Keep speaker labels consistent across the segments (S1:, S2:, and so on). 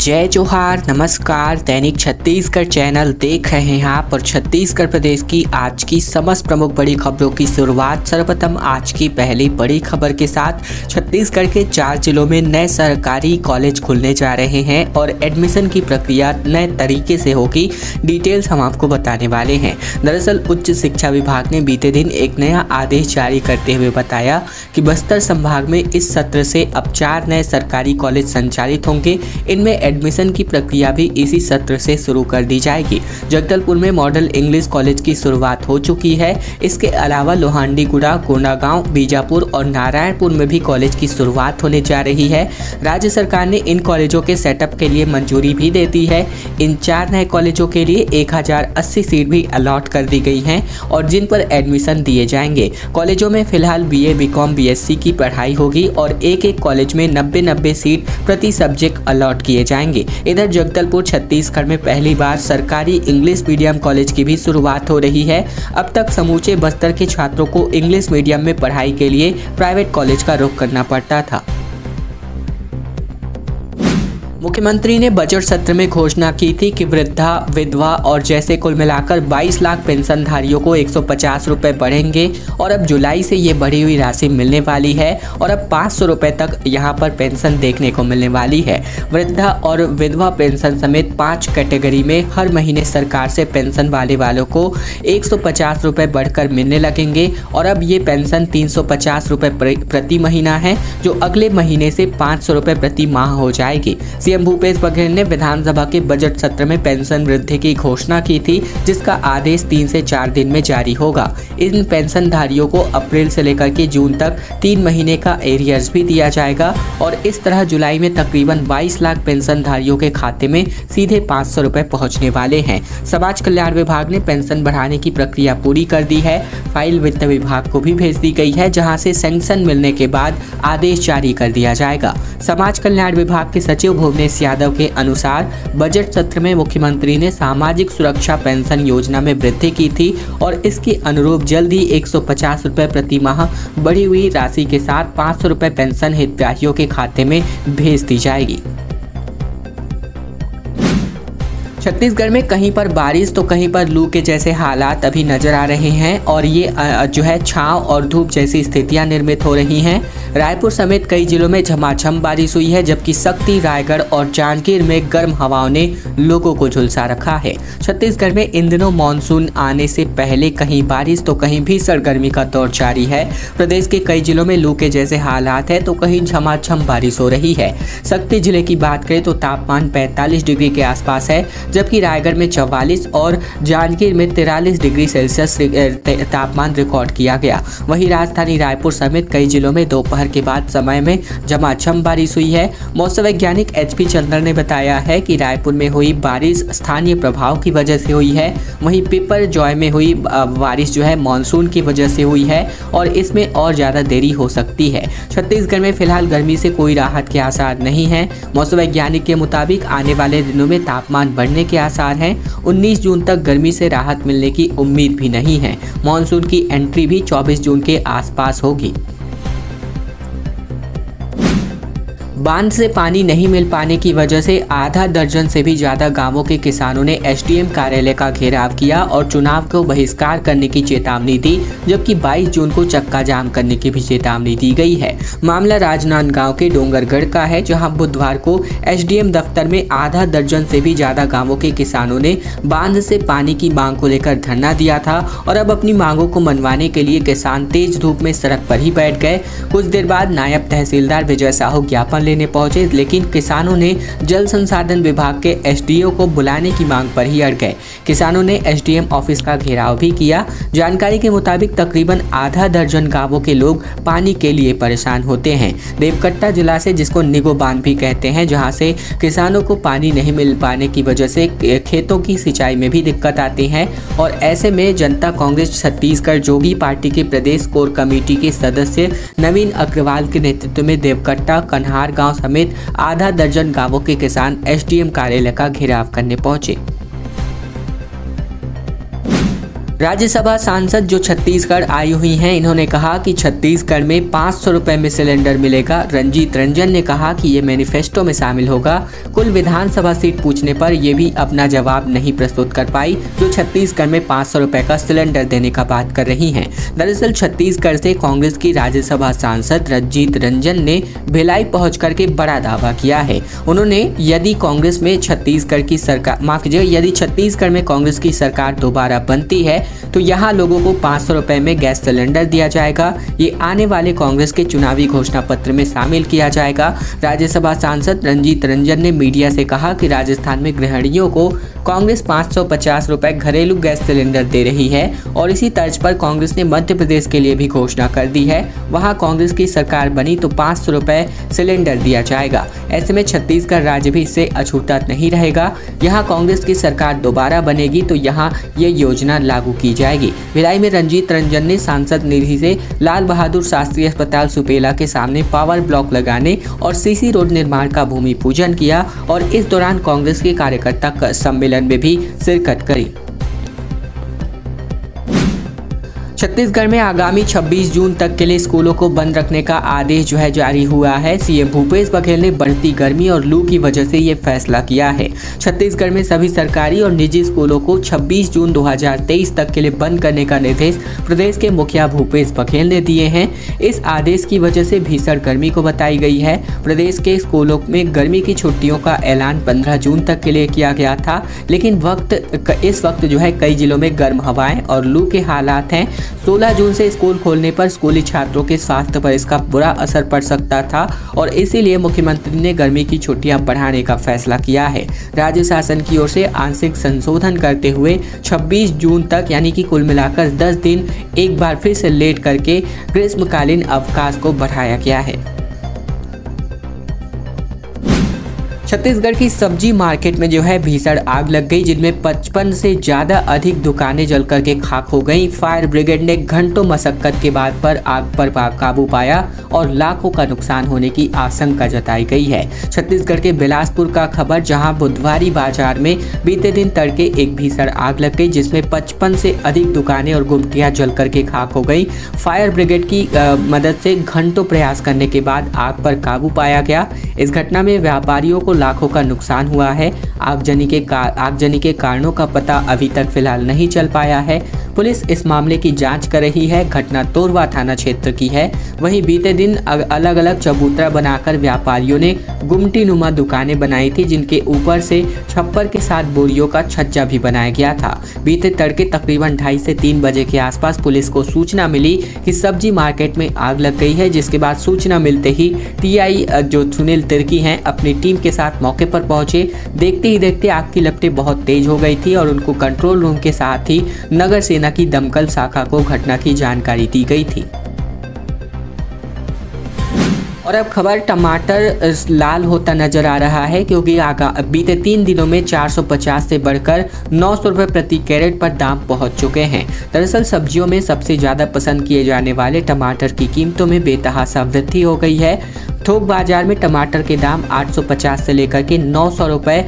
S1: जय जोहार, नमस्कार। दैनिक छत्तीसगढ़ चैनल देख रहे हैं आप और छत्तीसगढ़ प्रदेश की आज की समस्त प्रमुख बड़ी खबरों की शुरुआत। सर्वप्रथम आज की पहली बड़ी खबर के साथ, छत्तीसगढ़ के चार जिलों में नए सरकारी कॉलेज खुलने जा रहे हैं और एडमिशन की प्रक्रिया नए तरीके से होगी। डिटेल्स हम आपको बताने वाले हैं। दरअसल, उच्च शिक्षा विभाग ने बीते दिन एक नया आदेश जारी करते हुए बताया कि बस्तर संभाग में इस सत्र से अब चार नए सरकारी कॉलेज संचालित होंगे। इनमें एडमिशन की प्रक्रिया भी इसी सत्र से शुरू कर दी जाएगी। जगदलपुर में मॉडल इंग्लिश कॉलेज की शुरुआत हो चुकी है। इसके अलावा लोहांडीगुड़ा कोंडागांव बीजापुर और नारायणपुर में भी कॉलेज की शुरुआत होने जा रही है। राज्य सरकार ने इन कॉलेजों के सेटअप के लिए मंजूरी भी दे दी है। इन चार नए कॉलेजों के लिए एक हज़ार अस्सी सीट भी अलॉट कर दी गई हैं और जिन पर एडमिशन दिए जाएँगे। कॉलेजों में फ़िलहाल बी ए बी की पढ़ाई होगी और एक एक कॉलेज में नब्बे नब्बे सीट प्रति सब्जेक्ट अलॉट किए जाएँगे। इधर जगदलपुर, छत्तीसगढ़ में पहली बार सरकारी इंग्लिश मीडियम कॉलेज की भी शुरुआत हो रही है। अब तक समूचे बस्तर के छात्रों को इंग्लिश मीडियम में पढ़ाई के लिए प्राइवेट कॉलेज का रुख करना पड़ता था। मुख्यमंत्री ने बजट सत्र में घोषणा की थी कि वृद्धा, विधवा और जैसे कुल मिलाकर 22 लाख पेंशनधारियों को 150 रुपए बढ़ेंगे और अब जुलाई से ये बढ़ी हुई राशि मिलने वाली है और अब 500 रुपए तक यहाँ पर पेंशन देखने को मिलने वाली है। वृद्धा और विधवा पेंशन समेत पाँच कैटेगरी में हर महीने सरकार से पेंशन वाले वालों को एक सौ बढ़कर मिलने लगेंगे और अब ये पेंशन तीन सौ प्रति महीना है, जो अगले महीने से पाँच सौ प्रति माह हो जाएगी। सीएम भूपेश बघेल ने विधानसभा के बजट सत्र में पेंशन वृद्धि की घोषणा की थी, जिसका आदेश तीन से चार दिन में जारी होगा। इन पेंशनधारियों को अप्रैल से लेकर के जून तक तीन महीने का एरियर्स भी दिया जाएगा और इस तरह जुलाई में तकरीबन 22 लाख पेंशनधारियों के खाते में सीधे पाँच सौ रुपए पहुँचने वाले हैं। समाज कल्याण विभाग ने पेंशन बढ़ाने की प्रक्रिया पूरी कर दी है। फ़ाइल वित्त विभाग को भी भेज दी गई है, जहाँ से सेंक्शन मिलने के बाद आदेश जारी कर दिया जाएगा। समाज कल्याण विभाग के सचिव भुवनेश यादव के अनुसार बजट सत्र में मुख्यमंत्री ने सामाजिक सुरक्षा पेंशन योजना में वृद्धि की थी और इसके अनुरूप जल्द ही एक रुपए प्रति माह बढ़ी हुई राशि के साथ पाँच सौ पेंशन हितग्राहियों के खाते में भेज दी जाएगी। छत्तीसगढ़ में कहीं पर बारिश तो कहीं पर लू के जैसे हालात अभी नज़र आ रहे हैं और ये जो है छाँव और धूप जैसी स्थितियाँ निर्मित हो रही हैं। रायपुर समेत कई जिलों में झमाझम बारिश हुई है, जबकि शक्ति, रायगढ़ और जांजगीर में गर्म हवाओं ने लोगों को झुलसा रखा है। छत्तीसगढ़ में इन दिनों मानसून आने से पहले कहीं बारिश तो कहीं भीषण गर्मी का दौर जारी है। प्रदेश के कई जिलों में लू के जैसे हालात है तो कहीं झमाझम बारिश हो रही है। शक्ति ज़िले की बात करें तो तापमान पैंतालीस डिग्री के आसपास है जबकि रायगढ़ में चौवालीस और जांजगीर में तिरालीस डिग्री सेल्सियस तापमान रिकॉर्ड किया गया। वहीं राजधानी रायपुर समेत कई जिलों में दोपहर के बाद समय में झमाझम बारिश हुई है। मौसम वैज्ञानिक एच पी चंद्र ने बताया है कि रायपुर में हुई बारिश स्थानीय प्रभाव की वजह से हुई है। वहीं पिपर जॉय में हुई बारिश जो है मानसून की वजह से हुई है और इसमें और ज़्यादा देरी हो सकती है। छत्तीसगढ़ में फ़िलहाल गर्मी से कोई राहत के आसार नहीं है। मौसम वैज्ञानिक के मुताबिक आने वाले दिनों में तापमान बढ़ने बढ़ने के आसार हैं। 19 जून तक गर्मी से राहत मिलने की उम्मीद भी नहीं है। मानसून की एंट्री भी 24 जून के आसपास होगी। बाँध से पानी नहीं मिल पाने की वजह से आधा दर्जन से भी ज़्यादा गाँवों के किसानों ने एसडीएम कार्यालय का घेराव किया और चुनाव को बहिष्कार करने की चेतावनी दी, जबकि 22 जून को चक्का जाम करने की भी चेतावनी दी गई है। मामला राजनांदगांव के डोंगरगढ़ का है, जहाँ बुधवार को एसडीएम दफ्तर में आधा दर्जन से भी ज़्यादा गाँवों के किसानों ने बाँध से पानी की मांग को लेकर धरना दिया था और अब अपनी मांगों को मनवाने के लिए किसान तेज धूप में सड़क पर ही बैठ गए। कुछ देर बाद नायब तहसीलदार विजय साहू ज्ञापन लेने पहुँचे, लेकिन किसानों ने जल संसाधन विभाग के एसडीओ को बुलाने की मांग पर ही अड़ गए। किसानों ने एसडीएम ऑफ़िस का घेराव भी किया। जानकारी के मुताबिक तकरीबन आधा दर्जन गाँवों के लोग पानी के लिए परेशान होते हैं। देवकट्टा जिला से, जिसको निगो बाँध भी कहते हैं, जहाँ से किसानों को पानी नहीं मिल पाने की वजह से खेतों की सिंचाई में भी दिक्कत आती है। और ऐसे में जनता कांग्रेस, छत्तीसगढ़ जोगी पार्टी के प्रदेश कोर कमेटी के सदस्य नवीन अग्रवाल के नेतृत्व में देवकट्टा, कन्हार गाँव समेत आधा दर्जन गाँवों के किसान एसडीएम कार्यालय का घेराव करने पहुँचे। राज्यसभा सांसद जो छत्तीसगढ़ आई हुई हैं, इन्होंने कहा कि छत्तीसगढ़ में पाँच सौ रुपये में सिलेंडर मिलेगा। रंजीत रंजन ने कहा कि ये मैनिफेस्टो में शामिल होगा। कुल विधानसभा सीट पूछने पर यह भी अपना जवाब नहीं प्रस्तुत कर पाई, जो छत्तीसगढ़ में पाँच सौ रुपये का सिलेंडर देने का बात कर रही हैं। दरअसल छत्तीसगढ़ से कांग्रेस की राज्यसभा सांसद रंजीत रंजन ने भिलाई पहुँच करके बड़ा दावा किया है। उन्होंने, यदि कांग्रेस में छत्तीसगढ़ की सरकार, माफ़ कीजिए यदि छत्तीसगढ़ में कांग्रेस की सरकार दोबारा बनती है तो यहाँ लोगों को पाँच सौ रुपये में गैस सिलेंडर दिया जाएगा। ये आने वाले कांग्रेस के चुनावी घोषणा पत्र में शामिल किया जाएगा। राज्यसभा सांसद रंजीत रंजन ने मीडिया से कहा कि राजस्थान में गृहणियों को कांग्रेस पाँच सौ पचास रुपये घरेलू गैस सिलेंडर दे रही है और इसी तर्ज पर कांग्रेस ने मध्य प्रदेश के लिए भी घोषणा कर दी है। वहाँ कांग्रेस की सरकार बनी तो पाँच सौ रुपये सिलेंडर दिया जाएगा। ऐसे में छत्तीसगढ़ राज्य भी इससे अछूता नहीं रहेगा। यहाँ कांग्रेस की सरकार दोबारा बनेगी तो यहाँ ये योजना लागू की जाएगी। भिलाई में रंजीत रंजन ने सांसद निधि से लाल बहादुर शास्त्री अस्पताल सुपेला के सामने पावर ब्लॉक लगाने और सीसी रोड निर्माण का भूमि पूजन किया और इस दौरान कांग्रेस के कार्यकर्ता सम्मेलन में भी शिरकत करी। छत्तीसगढ़ में आगामी 26 जून तक के लिए स्कूलों को बंद रखने का आदेश जो है जारी हुआ है। सीएम भूपेश बघेल ने बढ़ती गर्मी और लू की वजह से ये फैसला किया है। छत्तीसगढ़ में सभी सरकारी और निजी स्कूलों को 26 जून 2023 तक के लिए बंद करने का निर्देश प्रदेश के मुखिया भूपेश बघेल ने दिए हैं। इस आदेश की वजह से भीषण गर्मी को बताई गई है। प्रदेश के स्कूलों में गर्मी की छुट्टियों का ऐलान पंद्रह जून तक के लिए किया गया था, लेकिन वक्त, इस वक्त जो है कई जिलों में गर्म हवाएँ और लू के हालात हैं। 16 जून से स्कूल खोलने पर स्कूली छात्रों के स्वास्थ्य पर इसका बुरा असर पड़ सकता था और इसीलिए मुख्यमंत्री ने गर्मी की छुट्टियाँ बढ़ाने का फैसला किया है। राज्य शासन की ओर से आंशिक संशोधन करते हुए 26 जून तक यानी कि कुल मिलाकर 10 दिन एक बार फिर से लेट करके ग्रीष्मकालीन अवकाश को बढ़ाया गया है। छत्तीसगढ़ की सब्ज़ी मार्केट में जो है भीषण आग लग गई, जिनमें 55 से ज़्यादा अधिक दुकानें जल करके खाक हो गई। फायर ब्रिगेड ने घंटों मशक्कत के बाद पर आग पर काबू पाया और लाखों का नुकसान होने की आशंका जताई गई है। छत्तीसगढ़ के बिलासपुर का खबर, जहाँ बुधवारी बाज़ार में बीते दिन तड़के एक भीषण आग लग गई, जिसमें पचपन से अधिक दुकानें और गुमटियाँ जल करके खाक हो गई। फायर ब्रिगेड की मदद से घंटों प्रयास करने के बाद आग पर काबू पाया गया। इस घटना में व्यापारियों को लाखों का नुकसान हुआ है। आगजनी के आगजनी के कारणों का पता अभी तक फ़िलहाल नहीं चल पाया है। पुलिस इस मामले की जाँच कर रही है। घटना तोरवा थाना क्षेत्र की है। वहीं बीते दिन अलग अलग चबूतरा बनाकर व्यापारियों ने गुमटी नुमा दुकानें बनाई थी, जिनके ऊपर से छप्पर के साथ बोरियों का छज्जा भी बनाया गया था। बीते तड़के तकरीबन ढाई से तीन बजे के आसपास पुलिस को सूचना मिली कि सब्ज़ी मार्केट में आग लग गई है, जिसके बाद सूचना मिलते ही टीआई जो सुनील तिर्की हैं, अपनी टीम के साथ मौके पर पहुँचे। देखते ही देखते आग की लपटें बहुत तेज हो गई थी और उनको कंट्रोल रूम के साथ ही नगर सेना की दमकल शाखा को घटना की जानकारी दी गई थी। और अब खबर, टमाटर लाल होता नज़र आ रहा है क्योंकि आगा, बीते तीन दिनों में 450 से बढ़कर नौ सौ प्रति कैरेट पर दाम पहुँच चुके हैं। दरअसल सब्जियों में सबसे ज़्यादा पसंद किए जाने वाले टमाटर की कीमतों में बेतहासा वृद्धि हो गई है। थोक बाज़ार में टमाटर के दाम 850 से लेकर के नौ सौ रुपये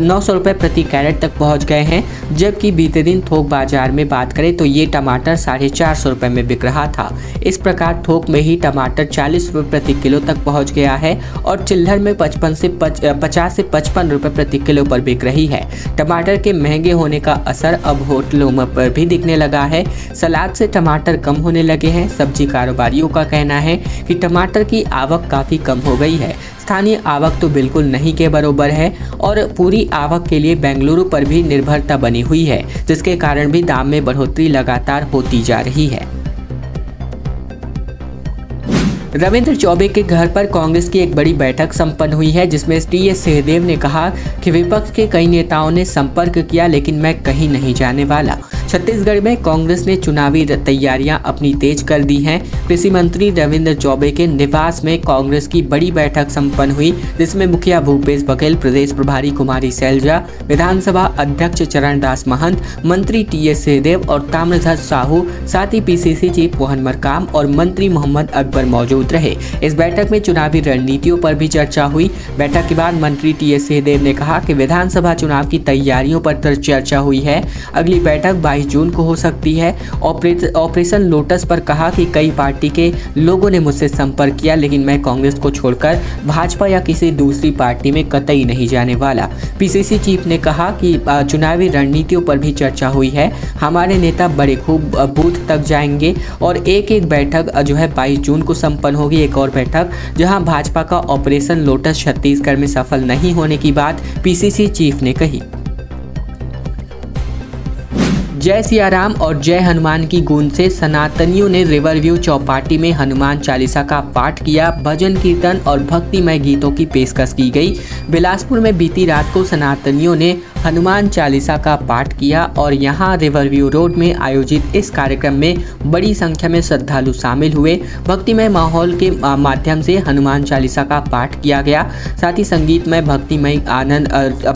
S1: नौ सौ रुपये प्रति कैरेट तक पहुँच गए हैं। जबकि बीते दिन थोक बाज़ार में बात करें तो ये टमाटर साढ़े चार सौ रुपये में बिक रहा था। इस प्रकार थोक में ही टमाटर चालीस रुपये प्रति किलो तक पहुँच गया है और चिल्लर में पचपन से पचास से पचपन रुपये प्रति किलो पर बिक रही है। टमाटर के महँगे होने का असर अब होटलों पर भी दिखने लगा है। सलाद से टमाटर कम होने लगे हैं। सब्ज़ी कारोबारियों का कहना है कि टमाटर की आवक आवक काफ़ी कम हो गई है। स्थानीय आवक तो बिल्कुल नहीं के बराबर है और पूरी आवक के लिए बेंगलुरु पर भी निर्भरता बनी हुई है, जिसके कारण भी दाम में बढ़ोतरी लगातार होती जा रही है। रविंद्र चौबे के घर पर कांग्रेस की एक बड़ी बैठक संपन्न हुई है, जिसमें टी एस सहदेव ने कहा कि विपक्ष के कई नेताओं ने संपर्क किया, लेकिन मैं कहीं नहीं जाने वाला। छत्तीसगढ़ में कांग्रेस ने चुनावी तैयारियाँ अपनी तेज कर दी हैं। कृषि मंत्री रविंद्र चौबे के निवास में कांग्रेस की बड़ी बैठक संपन्न हुई, जिसमें मुखिया भूपेश बघेल, प्रदेश प्रभारी कुमारी सैलजा, विधानसभा अध्यक्ष चरण दास महंत, मंत्री टी एस सहदेव और ताम्रध्वज साहू, साथ ही पीसीसी चीफ मोहन मरकाम और मंत्री मोहम्मद अकबर मौजूद मौजूद रहे। इस बैठक में चुनावी रणनीतियों पर भी चर्चा हुई। बैठक के बाद मंत्री टी एस सिंहदेव ने कहा कि विधानसभा चुनाव की तैयारियों पर चर्चा हुई है। अगली बैठक 22 जून को हो सकती है। ऑपरेशन लोटस पर कहा कि कई पार्टी के लोगों ने मुझसे संपर्क किया, लेकिन मैं कांग्रेस को छोड़कर भाजपा या किसी दूसरी पार्टी में कतई नहीं जाने वाला। पीसीसी चीफ ने कहा कि चुनावी रणनीतियों पर भी चर्चा हुई है। हमारे नेता बड़े खूब बूथ तक जाएँगे और एक एक बैठक जो है 22 जून को संपन्न होगी एक और बैठक, जहाँ भाजपा का ऑपरेशन लोटस छत्तीसगढ़ में सफल नहीं होने की बात पीसीसी चीफ ने कही। जय सियाराम और जय हनुमान की गूंज से सनातनियों ने रिवरव्यू चौपाटी में हनुमान चालीसा का पाठ किया। भजन कीर्तन और भक्तिमय गीतों की पेशकश की गई। बिलासपुर में बीती रात को सनातनियों ने हनुमान चालीसा का पाठ किया और यहाँ रिवरव्यू रोड में आयोजित इस कार्यक्रम में बड़ी संख्या में श्रद्धालु शामिल हुए। भक्तिमय माहौल के माध्यम से हनुमान चालीसा का पाठ किया गया। साथ ही संगीतमय, भक्तिमय आनंद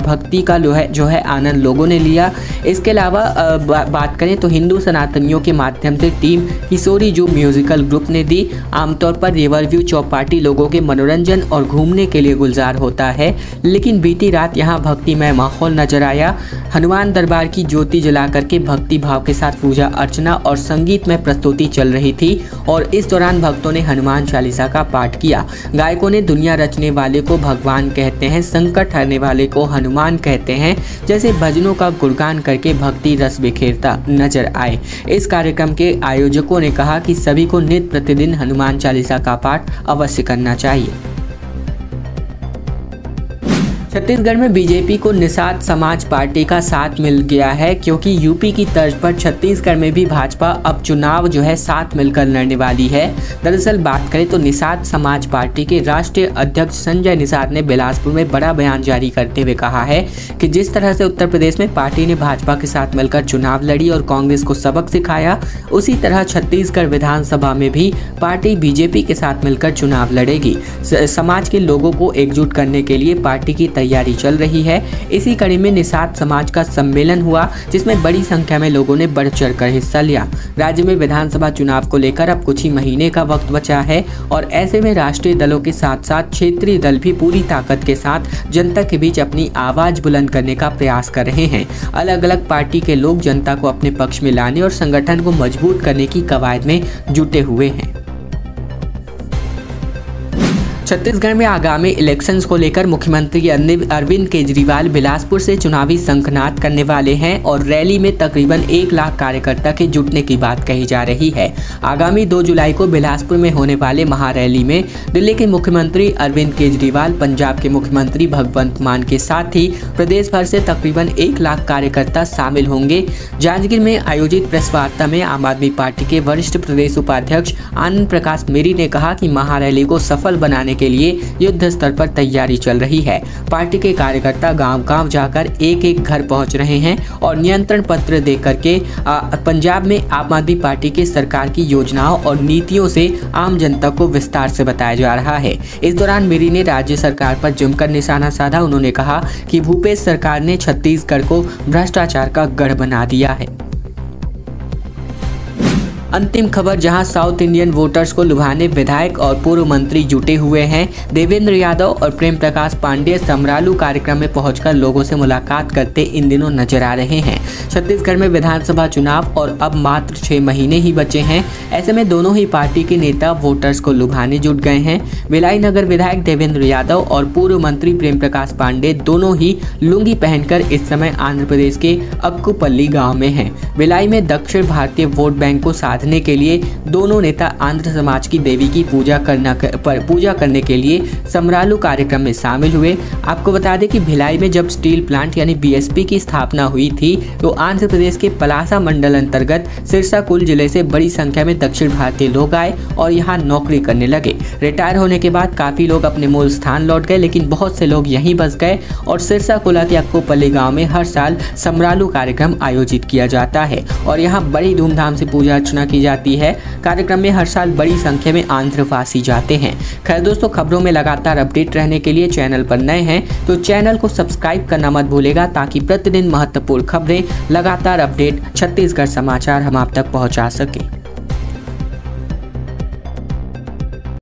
S1: भक्ति का जो है जो है आनंद लोगों ने लिया। इसके अलावा बात करें तो हिंदू सनातनियों के माध्यम से टीम किशोरी जो म्यूजिकल ग्रुप ने दी। आमतौर पर रिवरव्यू चौपाटी लोगों के मनोरंजन और घूमने के लिए गुलजार होता है, लेकिन बीती रात यहाँ भक्तिमय माहौल नज़र नज़र आया। हनुमान दरबार की ज्योति जला करके भक्ति भाव के साथ पूजा, अर्चना और संगीत में प्रस्तुति चल रही थी और इस दौरान भक्तों ने हनुमान चालीसा का पाठ किया। गायकों ने दुनिया रचने वाले को भगवान कहते हैं, संकट हरने वाले को हनुमान कहते हैं, जैसे भजनों का गुणगान करके भक्ति रस बिखेरता नज़र आए। इस कार्यक्रम के आयोजकों ने कहा कि सभी को नित्य प्रतिदिन हनुमान चालीसा का पाठ अवश्य करना चाहिए। छत्तीसगढ़ में बीजेपी को निषाद समाज पार्टी का साथ मिल गया है, क्योंकि यूपी की तर्ज पर छत्तीसगढ़ में भी भाजपा अब चुनाव जो है साथ मिलकर लड़ने वाली है। दरअसल बात करें तो निषाद समाज पार्टी के राष्ट्रीय अध्यक्ष संजय निषाद ने बिलासपुर में बड़ा बयान जारी करते हुए कहा है कि जिस तरह से उत्तर प्रदेश में पार्टी ने भाजपा के साथ मिलकर चुनाव लड़ी और कांग्रेस को सबक सिखाया, उसी तरह छत्तीसगढ़ विधानसभा में भी पार्टी बीजेपी के साथ मिलकर चुनाव लड़ेगी। समाज के लोगों को एकजुट करने के लिए पार्टी की चल रही है। इसी कड़ी में निषाद समाज का सम्मेलन हुआ, जिसमें बड़ी संख्या में लोगों ने बढ़ चढ़ कर हिस्सा लिया। राज्य में विधानसभा चुनाव को लेकर अब कुछ ही महीने का वक्त बचा है और ऐसे में राष्ट्रीय दलों के साथ साथ क्षेत्रीय दल भी पूरी ताकत के साथ जनता के बीच अपनी आवाज़ बुलंद करने का प्रयास कर रहे हैं। अलग अलग पार्टी के लोग जनता को अपने पक्ष में लाने और संगठन को मज़बूत करने की कवायद में जुटे हुए हैं। छत्तीसगढ़ में आगामी इलेक्शंस को लेकर मुख्यमंत्री अरविंद केजरीवाल बिलासपुर से चुनावी संखनाद करने वाले हैं और रैली में तकरीबन एक लाख कार्यकर्ता के जुटने की बात कही जा रही है। आगामी दो जुलाई को बिलासपुर में होने वाले महारैली में दिल्ली के मुख्यमंत्री अरविंद केजरीवाल, पंजाब के मुख्यमंत्री भगवंत मान के साथ ही प्रदेश भर से तकरीबन एक लाख कार्यकर्ता शामिल होंगे। जांजगीर में आयोजित प्रेस वार्ता में आम आदमी पार्टी के वरिष्ठ प्रदेश उपाध्यक्ष आनंद प्रकाश मेरी ने कहा कि महारैली को सफल बनाने के लिए युद्ध स्तर पर तैयारी चल रही है। पार्टी के कार्यकर्ता गाँव गाँव जाकर एक एक घर पहुँच रहे हैं और नियंत्रण पत्र दे करके पंजाब में आम आदमी पार्टी के सरकार की योजनाओं और नीतियों से आम जनता को विस्तार से बताया जा रहा है। इस दौरान मेरी ने राज्य सरकार पर जमकर निशाना साधा। उन्होंने कहा कि भूपेश सरकार ने छत्तीसगढ़ को भ्रष्टाचार का गढ़ बना दिया है। अंतिम खबर, जहाँ साउथ इंडियन वोटर्स को लुभाने विधायक और पूर्व मंत्री जुटे हुए हैं। देवेंद्र यादव और प्रेम प्रकाश पांडे समरालू कार्यक्रम में पहुंचकर लोगों से मुलाकात करते इन दिनों नज़र आ रहे हैं। छत्तीसगढ़ में विधानसभा चुनाव और अब मात्र छः महीने ही बचे हैं। ऐसे में दोनों ही पार्टी के नेता वोटर्स को लुभाने जुट गए हैं। बिलाई नगर विधायक देवेंद्र यादव और पूर्व मंत्री प्रेम प्रकाश पांडे दोनों ही लुंगी पहनकर इस समय आंध्र प्रदेश के अक्कुपल्ली गाँव में है। बिलाई में दक्षिण भारतीय वोट बैंक को साधने साधने के लिए दोनों नेता आंध्र समाज की देवी की पूजा करना कर, पर पूजा करने के लिए समरालू कार्यक्रम में शामिल हुए। आपको बता दें कि भिलाई में जब स्टील प्लांट यानी बीएसपी की स्थापना हुई थी तो आंध्र प्रदेश के पलासा मंडल अंतर्गत सिरसा कुल ज़िले से बड़ी संख्या में दक्षिण भारतीय लोग आए और यहाँ नौकरी करने लगे। रिटायर होने के बाद काफ़ी लोग अपने मूल स्थान लौट गए लेकिन बहुत से लोग यहीं बस गए और सिरसा कुला के अक्कोपल्ली गाँव में हर साल समरालू कार्यक्रम आयोजित किया जाता है और यहाँ बड़ी धूमधाम से पूजा अर्चना की जाती है। कार्यक्रम में हर साल बड़ी संख्या में आंध्रवासी जाते हैं। खैर दोस्तों, खबरों में लगातार अपडेट रहने के लिए चैनल पर नए हैं तो चैनल को सब्सक्राइब करना मत भूलेगा ताकि प्रतिदिन महत्वपूर्ण खबरें लगातार अपडेट छत्तीसगढ़ समाचार हम आप तक पहुँचा सके।